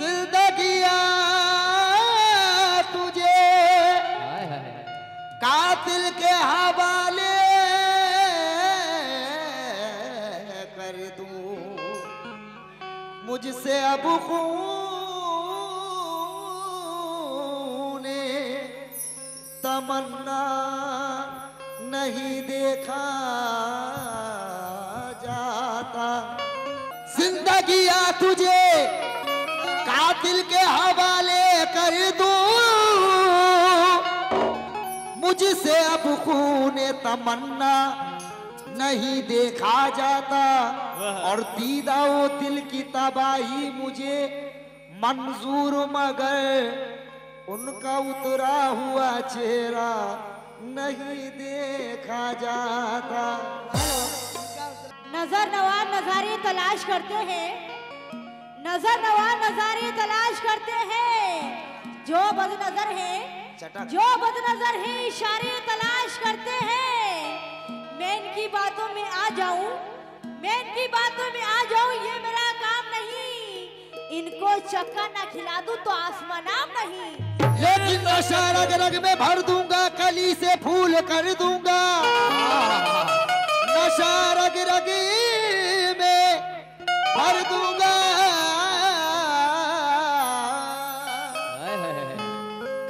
जिंदगिया तुझे कातिल के हवाले कर दूँ। मुझसे अब खून तमन्ना नहीं देखा जाता। जिंदगिया तुझे कातिल के हवाले कर दूँ। मुझसे अब खून तमन्ना नहीं देखा जाता। और दीदा वो दिल की तबाही मुझे मंजूर मगर उनका उतरा हुआ चेहरा नहीं देखा जाता। नज़र नवार नजारे तलाश करते हैं। नज़र नवार नजारे तलाश करते हैं। जो बद नज़र है जो बद नज़र है इशारे तलाश करते हैं। मैं इनकी बातों में आ जाऊँ मैं इनकी बातों में आ जाऊँ ये मेरा काम नहीं। इनको चक्का ना खिला दूँ तो आसमान नाम नहीं। लेकिन नशा रग रग में भर दूँगा कली से फूल कर दूँगा।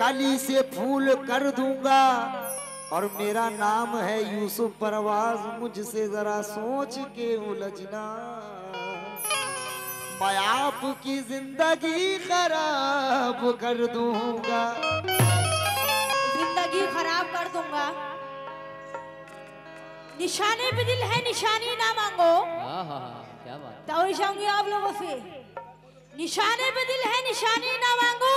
कली से फूल कर दूँगा। और मेरा नाम है यूसुफ परवाज मुझसे जरा सोच के उलझना। मैं आपकी ज़िंदगी खराब कर दूँगा। ज़िंदगी खराब कर दूँगा। निशाने पे दिल है निशानी ना मांगो। हाँ हाँ हाँ क्या बात तो आप लोगों से। निशाने पे दिल है निशानी ना मांगो।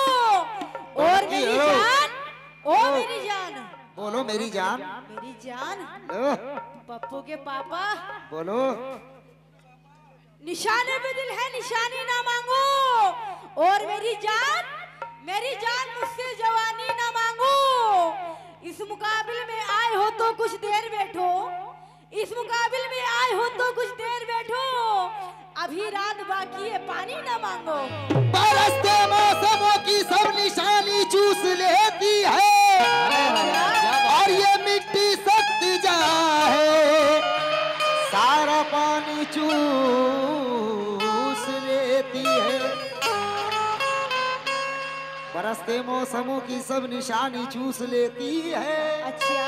और मेरी। जान ओ मेरी जान। बोलो मेरी जान। मेरी जान। पप्पू के पापा। बोलो। निशाने पे दिल है निशानी ना मांगो। और मेरी जान मेरी जान मुझसे जवानी ना मांगो। इस मुकाबले में आए हो तो कुछ देर बैठो। इस मुकाबले में आए हो तो कुछ देर बैठो। अभी रात बाकी है पानी ना मांगो। बरसते मौसमों की सब निशानी चूस लेती है। और ये मिट्टी सख्त जा है सारा पानी चूस लेती है। बरसते मौसमों की सब निशानी चूस लेती है। अच्छा।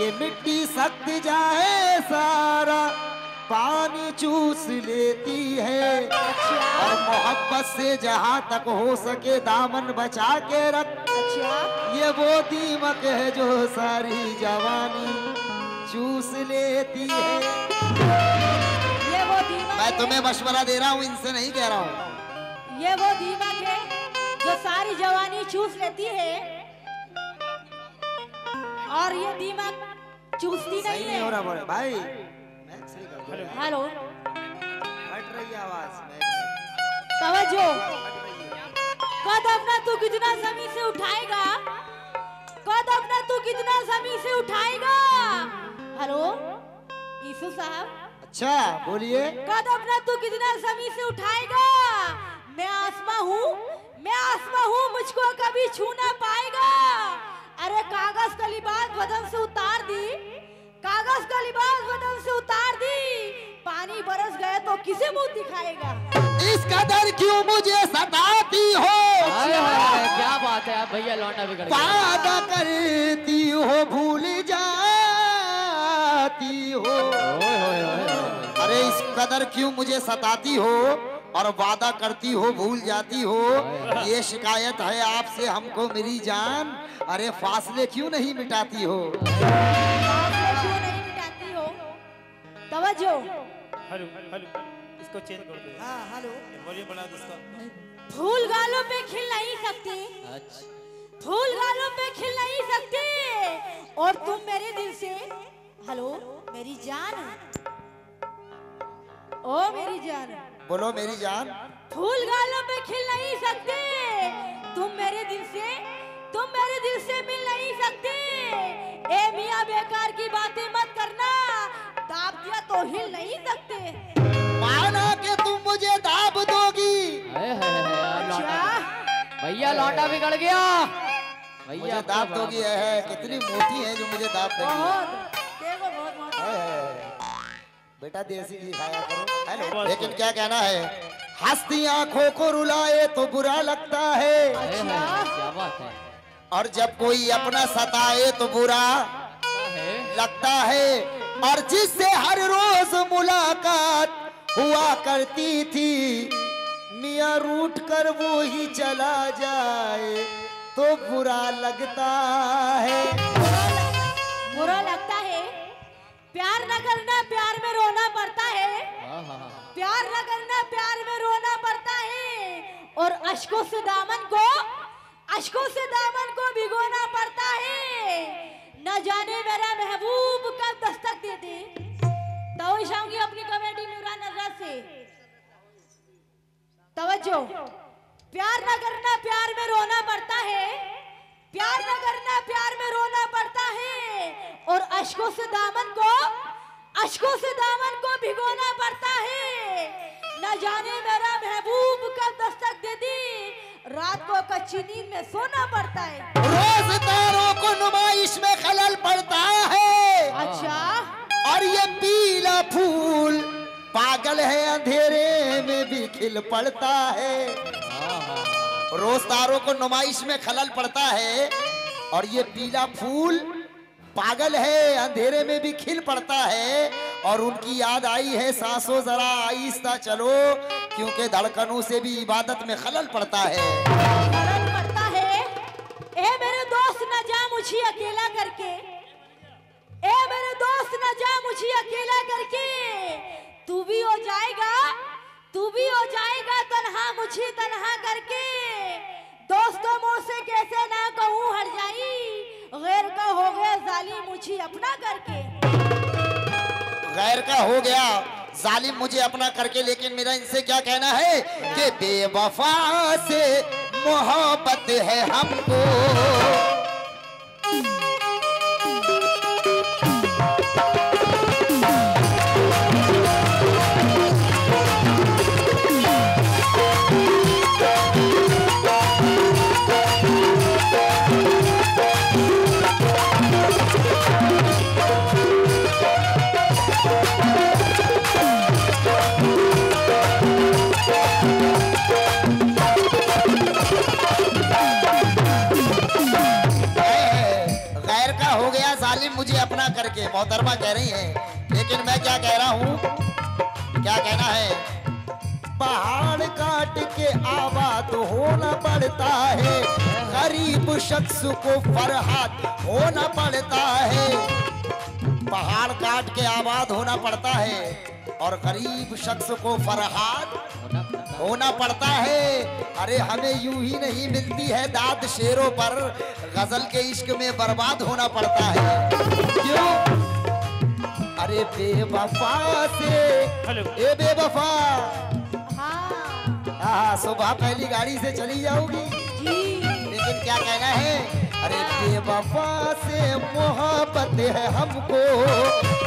ये मिट्टी सख्त जाए सारा पानी चूस लेती है। और मोहब्बत से जहाँ तक हो सके दामन बचा के रख। अच्छा। ये वो दीमक है जो सारी जवानी चूस लेती है। ये वो दीमक मैं तुम्हें मशवरा दे रहा हूँ इनसे नहीं कह रहा हूँ। ये वो दीमक है जो सारी जवानी चूस लेती है। और ये दीमक चूसती नहीं नहीं हो रहा भाई। हेलो। हट रही आवाज़ मैं तवज्जो। हट रही है कद अपना तू कितना ज़मीन से उठाएगा? कद अपना तू कितना ज़मीन से उठाएगा? हेलो? यीशु साहब? अच्छा बोलिए। कद अपना तू कितना ज़मीन से उठाएगा? मैं आसमा हूँ। मैं आसमा हूँ मुझको कभी छू ना पाएगा। अरे कागज़ का लिबास बदन से उतार दी। कागज़ का लिबास बदन से उतार दी। पानी बरस गए तो किसे मुँह दिखाएगा? कदर क्यों मुझे सताती हो? क्या बात है आप भैया लौंडा बिगड़ वादा करती हो भूल जाती हो। अरे इस कदर क्यों मुझे सताती हो और वादा करती हो भूल जाती हो? ये शिकायत है आपसे हमको मेरी जान। अरे फासले क्यों नहीं मिटाती हो? फासले क्यों नहीं मिटाती हो? तवज्जो। Hello hello. इसको चेंज कर दो हाँ हेलो वॉल्यूम बढ़ा दो इसका फूल गालों पे खिल नहीं सकती। अच्छा फूल गालों पे खिल नहीं सकते। और तुम मेरे दिल से हेलो मेरी जान। ओ मेरी जान। बोलो मेरी जान। फूल गालों पे खिल नहीं सकते। तुम मेरे दिल से तुम मेरे दिल से मिल नहीं सकते। ए मियाँ बेकार की बातें मत करना। दाब दिया तो हिल नहीं सकते। माना कि तुम मुझे दाब दोगी। आज भैया लौंडा बिगड़ गया। भैया दाब दोगी है? है कितनी मोटी है जो मुझे दाब देगी। बेटा देसी घी खाया करो। हेलो लेकिन क्या कहना है? हंसती आँखों को रुलाए तो बुरा लगता है। क्या बात है? और जब कोई अपना सताए तो बुरा लगता है। और जिससे हर रोज मुलाकात हुआ करती थी। मियाँ रूठ कर वो ही चला जाए तो बुरा लगता है। बुरा लगता है? प्यार न करना प्यार में रोना पड़ता है। हाँ हाँ हाँ। प्यार न करना प्यार में रोना पड़ता है। और अशकों से दामन को अशकों से दामन को भिगोना पड़ता है। न जाने मेरा महबूब कब दस्तक दे दे। तो की अपनी कमेटी नूरान नज़र से। तवज्जो। प्यार न करना प्यार में रोना पड़ता है। प्यार न करना प्यार में रोना पड़ता है। और अशकों से दामन को अशकों से दामन को भिगोना पड़ता है। न जाने मेरा महबूब कब दस्तक दे दी। रात को कच्ची नींद में सोना पड़ता है। रोज तारों को नुमाइश में खलल पड़ता है। अच्छा। और ये पीला फूल पागल है अंधेरे में भी खिल पड़ता है। रोज तारों को नुमाइश में खलल पड़ता है। और ये पीला फूल पागल है, अंधेरे में भी खिल पड़ता है। और उनकी याद आई है, सांसों जरा आहिस्ता चलो, क्योंकि धड़कनों से भी इबादत में खलल पड़ता है। फ़र्क पड़ता है। ए मेरे दोस्त, न जा मुझे अकेला करके। दोस्त न जा मुझे अकेला करके। तू भी हो जाएगा, तू भी हो जाएगा तन्हा मुझे तन्हा करके। दोस्तों मुझसे कैसे ना कहूँ, हट जाई। गैर का हो गया जालिम मुझे अपना करके। गैर का हो गया जालिम मुझे अपना करके, लेकिन मेरा इनसे क्या कहना है कि बेवफा से मोहब्बत है हमको। मुझे अपना करके मोहतरमा कह रही है। लेकिन मैं क्या कह रहा हूँ? क्या कहना है? पहाड़ काट के आबाद होना पड़ता है। गरीब शख्स को फरहाद होना पड़ता है। पहाड़ काट के आबाद होना पड़ता है और गरीब शख्स को फरहाद होना पड़ता है। अरे हमें यूँ ही नहीं मिलती है दाद शेरों पर। गज़ल के इश्क में बर्बाद होना पड़ता है। क्यों? अरे बेवफा से। हेलो। ए बेवफा। हाँ। हाँ सुबह पहली गाड़ी से चली जाओगी जी। लेकिन क्या कहना है? अरे बेवफा से मोहब्बत है हमको।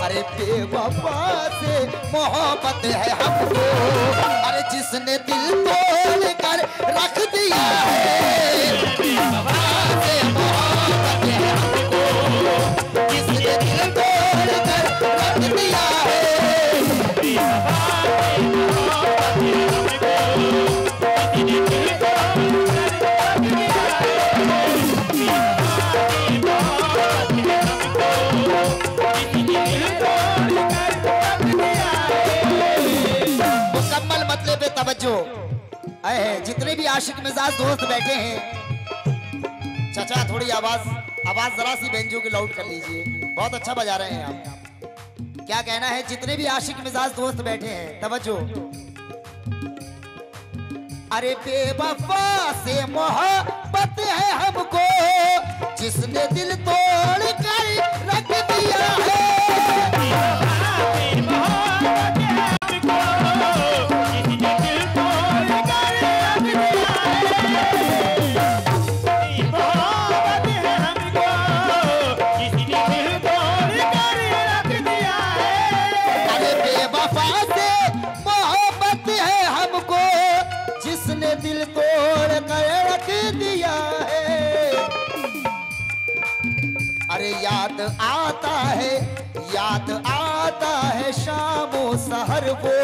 अरे बेवफा से मोहब्बत है हमको। अरे जिसने दिल तोड़ कर रख दिया है आए जितने भी आशिक मिजाज दोस्त बैठे हैं। चाचा, थोड़ी आवाज़ आवाज़ जरा सी बेंजो की लाउड कर लीजिए। बहुत अच्छा बजा रहे हैं आप। क्या कहना है, जितने भी आशिक मिजाज दोस्त बैठे हैं, तवज्जो। अरे बेवफा से मोहब्बत है हमको, जिसने दिल तोड़ दिल तोड़ कर रख दिया है। अरे याद आता है, याद आता है शामो सहर वो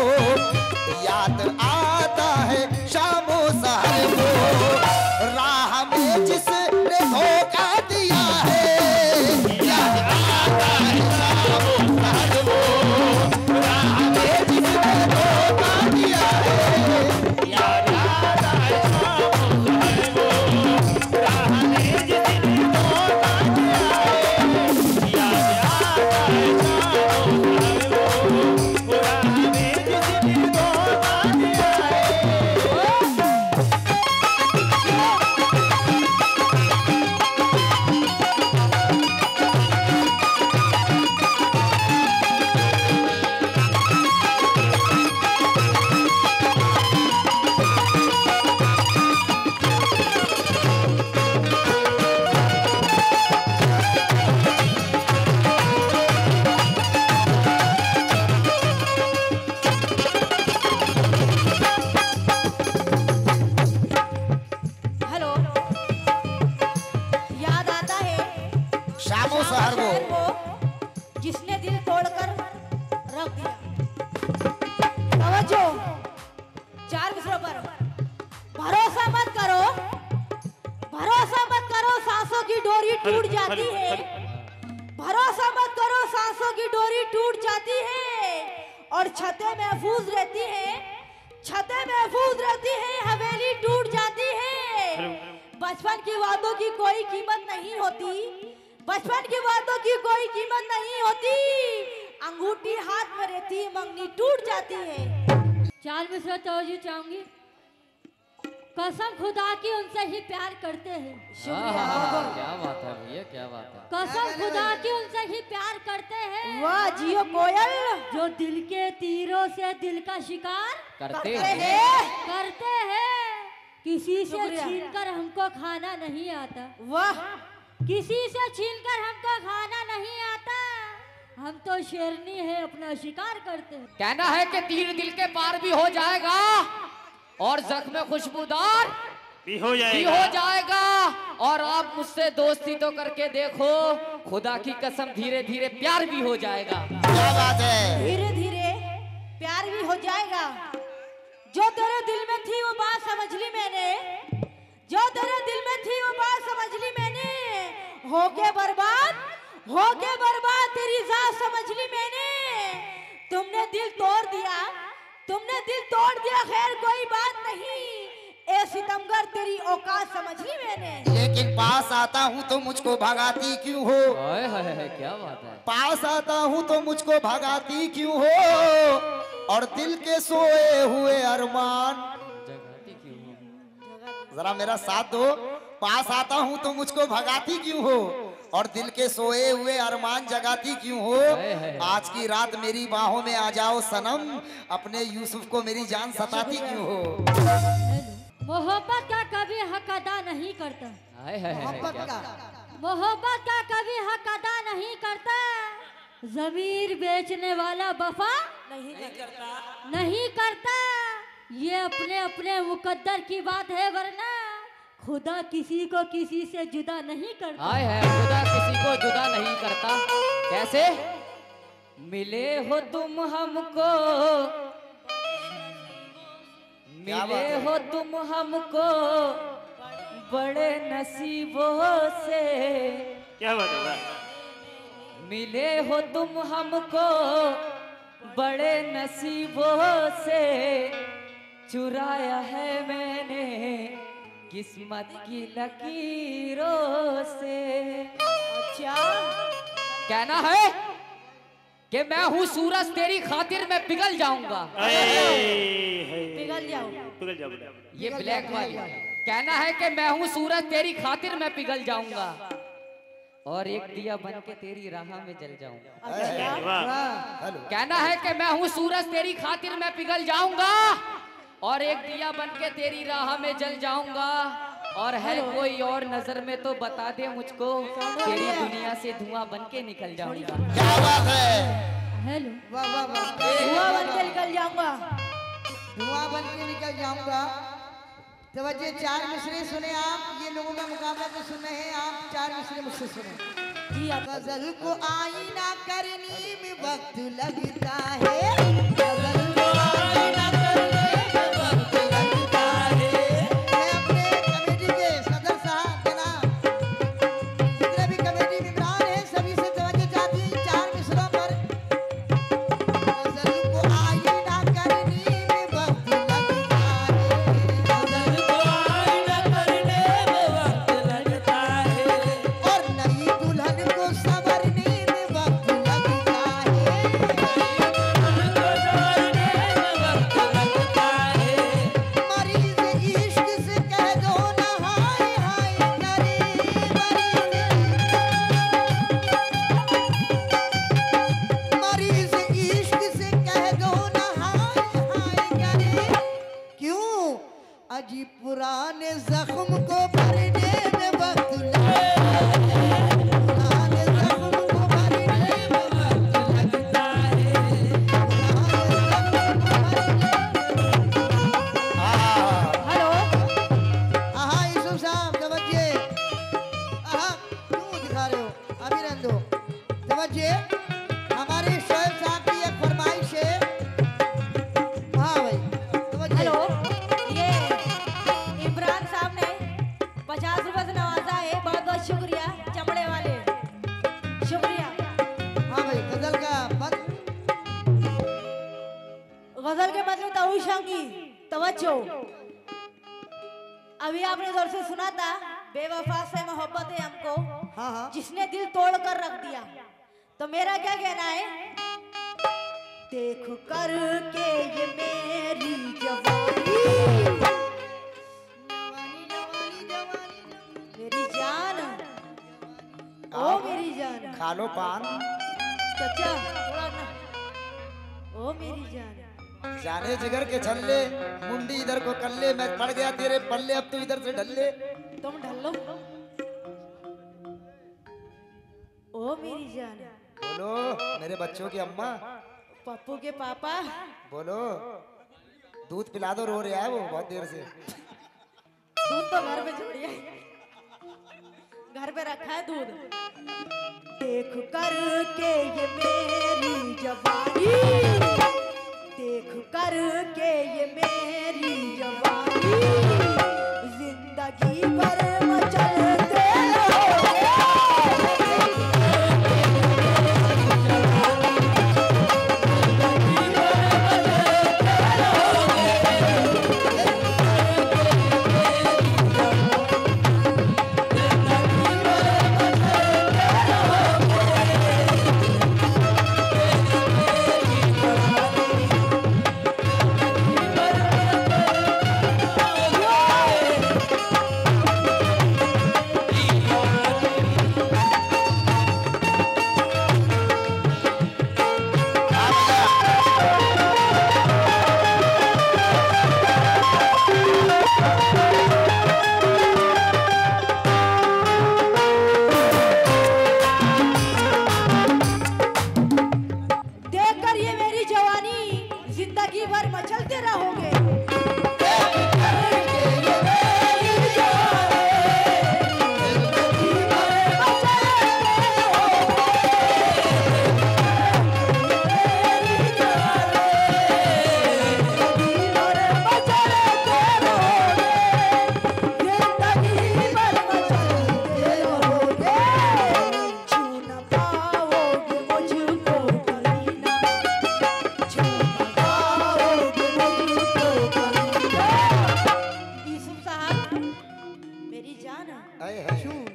याद आता है शामो सहर वो राह में जिसने डोरी टूट जाती है। भरोसा मत करो, सांसों की डोरी टूट जाती है। और छतें महफूज रहती है। छतें महफूज रहती हैं, हवेली टूट जाती है। बचपन की बातों की कोई कीमत नहीं होती। बचपन की बातों की कोई कीमत नहीं होती। अंगूठी हाथ में रहती, मंगनी टूट जाती है। चार मिसरा तवज्जो चाहूँगी। कसम खुदा की उनसे ही प्यार करते हैं। क्या बात है भैया क्या बात है। कसम खुदा की उनसे ही प्यार करते हैं। वाह जियो कोयल। जो दिल के तीरों से दिल का शिकार करते हैं। हैं। करते हैं। किसी से शुक्रिया। छीनकर हमको खाना नहीं आता। वाह। किसी से छीनकर हमको खाना नहीं आता। हम तो शेरनी है अपना शिकार करते हैं। कहना है कि तीर दिल के पार भी हो जाएगा। और जख्म खुशबूदार भी हो जाएगा। भी हो जाएगा। और आप मुझसे दोस्ती तो करके देखो खुदा की कसम धीरे धीरे प्यार भी हो जाएगा। क्या बात है? धीरे धीरे प्यार भी हो जाएगा। जो तेरे दिल में थी वो बात समझ ली मैंने। जो तेरे दिल में थी वो बात समझ ली मैंने। होके बर्बाद होके बर्बाद तेरी जात समझ ली मैंने। तुमने दिल तोड़ दिया तुमने दिल तोड़ दिया खैर कोई बात नहीं। ए सितमगर तेरी औकात समझ ली मैंने लेकिन पास आता हूँ तो मुझको भगाती क्यों हो? हाय हाय हाय क्या बात है। पास आता हूँ तो मुझको भगाती क्यों हो? और दिल के सोए हुए अरमान। जगाती क्यों हो? जरा मेरा साथ दो। पास आता हूँ तो मुझको भगाती क्यों हो? और दिल के सोए हुए अरमान जगाती क्यों हो। आज की रात मेरी बाहों में आ जाओ सनम अपने यूसुफ को मेरी जान सताती क्यों हो? मोहब्बत का कभी हक अदा नहीं करता। मोहब्बत का। कभी हक अदा नहीं करता। जमीर बेचने वाला बफा नहीं करता। नहीं करता। ये अपने अपने मुकद्दर की बात है वरना खुदा किसी को किसी से जुदा नहीं करता। है खुदा किसी को जुदा नहीं करता। कैसे? मिले हो तुम हमको। मिले हो? तुम हमको। बड़े नसीबों से। क्या बात है। मिले हो तुम हमको। बड़े नसीबों से। चुराया है मैंने। किस्मत की लकीरों से। अच्छा। कहना है कि मैं हूँ सूरज तेरी खातिर मैं पिघल जाऊँगा। पिघल जाओ। ये ब्लैक वाली। कहना है कि मैं हूँ सूरज तेरी खातिर मैं पिघल जाऊँगा। और एक दिया बन के तेरी राह में जल जाऊँगा वाह। हेलो कहना है कि मैं हूँ सूरज तेरी खातिर मैं पिघल जाऊँगा। और एक दिया बन के तेरी राह में जल जाऊँगा। और है कोई और नज़र में तो बता दे मुझको तेरी दुनिया से धुआँ बन के निकल जाऊँगा। क्या बात है? हेलो। वाह वाह वाह। धुआँ बन के निकल जाऊँगा। धुआँ बन के निकल जाऊँगा। तो बच्चे चार मिसरे सुने आप ये लोगों का मुकाबला तो सुन रहे हैं आप चार मिसरे मुझसे सुने। गज़ल को आईना करने में वक्त लगता है। देख करके ये मेरी जवानी। मेरी जान। ओ मेरी जान। खा लो पान। चचा ओ मेरी जान। जाने जिगर के छल्ले मुंडी इधर को कल्ले मैं पड़ गया तेरे पल्ले अब तू इधर से ढल्ले। तुम ढल लो ओ मेरी जान। बोलो मेरे बच्चों की अम्मा। पप्पू के पापा। बोलो। दूध पिला दो रो रहा है वो बहुत देर से। दूध तो घर पे छोड़ छोड़िए घर पे रखा है दूध। देख कर के ये मेरी जवानी। देख कर के ये मेरी जवानी। ज़िंदगी भर 哎，兄弟。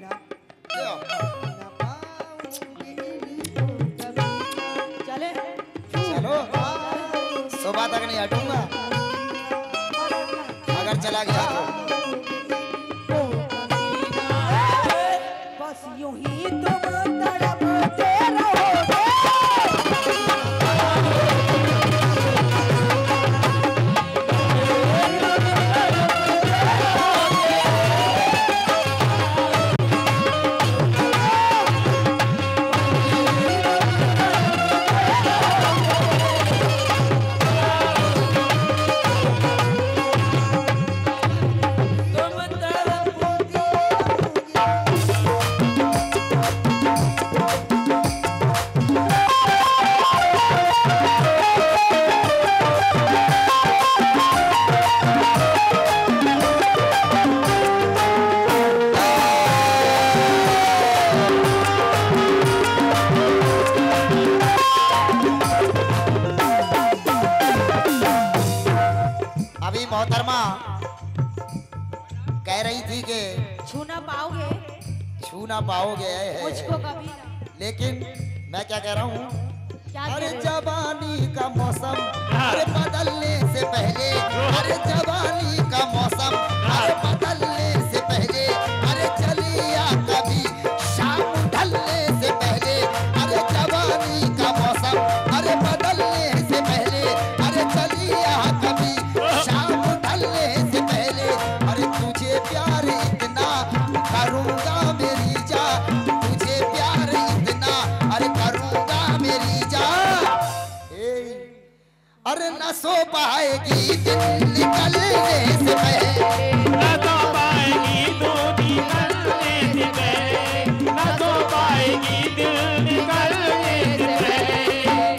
सो पाएगी दिन निकलने से पहले ना तो पाएगी तू निकलने से पहले ना तो पाएगी दिल निकलने से पहले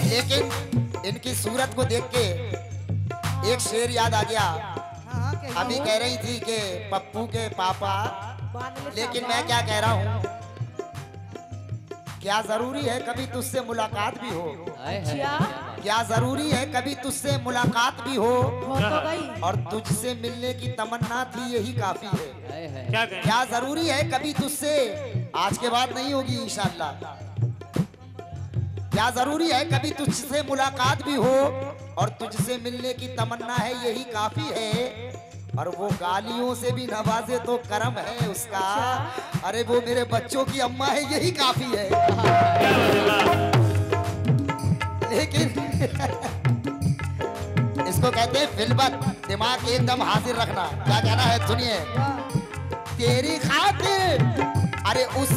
लेकिन इनकी सूरत को देख के एक शेर याद आ गया। हाँ अभी कह रही थी कि पप्पू के पापा। लेकिन मैं क्या कह रहा हूँ? क्या ज़रूरी है कभी तुझसे मुलाकात भी हो आए है? अच्छा। क्या ज़रूरी है कभी तुझसे मुलाकात भी हो? हो तो और तुझसे मिलने की तमन्ना थी यही काफ़ी है। है क्या क्या ज़रूरी है कभी तुझसे? आज के बाद नहीं होगी इंशाल्लाह। क्या ज़रूरी है कभी तुझसे मुलाकात भी हो? और तुझसे मिलने की तमन्ना है यही काफ़ी है। और वो गालियों से भी नवाजे तो करम है उसका। अरे वो मेरे बच्चों की अम्मा है यही काफ़ी है। लेकिन इसको कहते हैं फिलबत। दिमाग एकदम हाजिर रखना। क्या कहना है? सुनिए। तेरी खातिर। अरे उसकी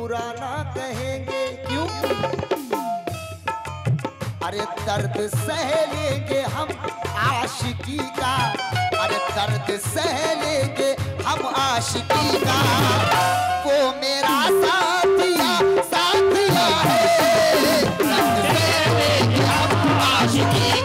बुरा ना कहेंगे, क्यों? अरे दर्द सह लेंगे हम आशिकी का। अरे दर्द सह लेंगे हम आशिकी का। वो मेरा साथिया साथिया है। दर्द सह लेंगे हम आशिकी